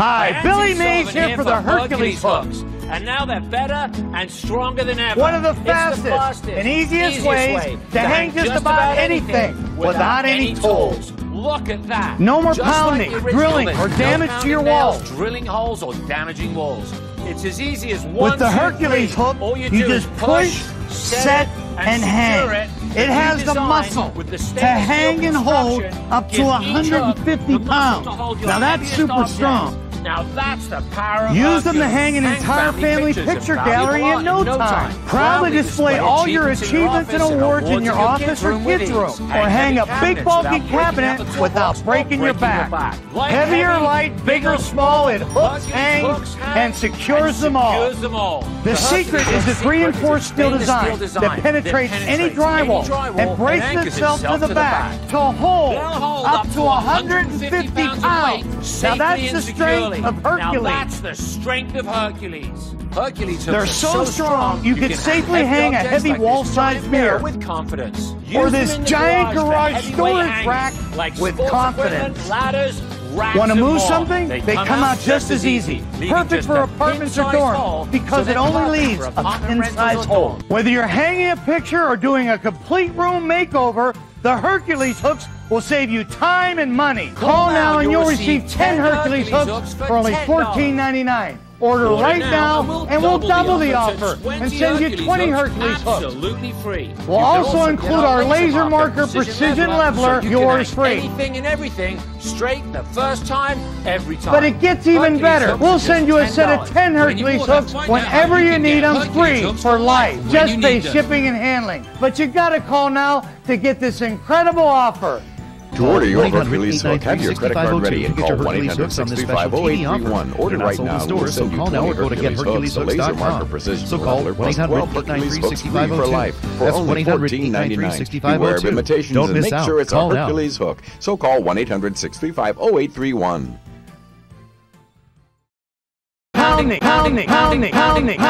Hi, Billy Mays here for the Hercules hooks. And now they're better and stronger than ever. One of the fastest fastest and easiest ways way to hang just about anything without any tools. Look at that. No more Just pounding, the original, drilling, or no damage to your nails, walls. Drilling holes or damaging walls. It's as easy as one, With the Hercules hook, All you, you just push, set, and hang. It, It has the muscle with the to hang and hold up to gives each hook 150 pounds. Now that's super strong. Now that's the power of Use them to hang an entire family picture gallery in no time. Proudly display all your achievements and awards in your office or kids' room. Or hang a big bulky cabinet without breaking your back. Heavier, light, big or small, it hooks, hangs, and secures them all. Secures them all. The secret is its reinforced steel design that penetrates any drywall and braces itself to the back to hold up to 150 pounds. Now that's the strength of Now Hercules. that's the strength of Hercules. Hercules hooks They're are so strong, you could safely hang a heavy like wall-sized mirror with confidence. or this them in the giant for garage storage rack like with confidence. ladders, racks, Want to move something? They, come out just as easy. Perfect for apartments or dorms because so it only leaves a apartment rentals pin-sized hole. Whether you're hanging a picture or doing a complete room makeover, the Hercules hooks will save you time and money. Call now and you'll receive 10 Hercules hooks for only $14.99. Order Order right now, and we'll double the offer and send you 20 Hercules hooks. Absolutely free. We'll also include our laser marker precision leveler, so you yours free. Anything and everything straight the first time, every time. But it gets even Hercules better. We'll send you a set of $10. 10 When you Hercules hooks find out how whenever you can need them free for life. Just pay shipping and handling. But you gotta call now to get this incredible offer. To order your 1-800-893-6502 Hercules hook, have your credit card ready and call 1-800-635-0831. Order right sold in now. stores, We'll so send you call now 20 or go to Hercules hooks, a laser marker precision So call leveler, plus 12 Hercules hooks free for 1-800-893-6502. life for That's only 1-800-893-6502. $14.99. Beware of imitations Don't and miss make out. sure it's Call a now. Hercules hook. So call 1 800 635 0831. Pounding, pounding, pounding, pounding.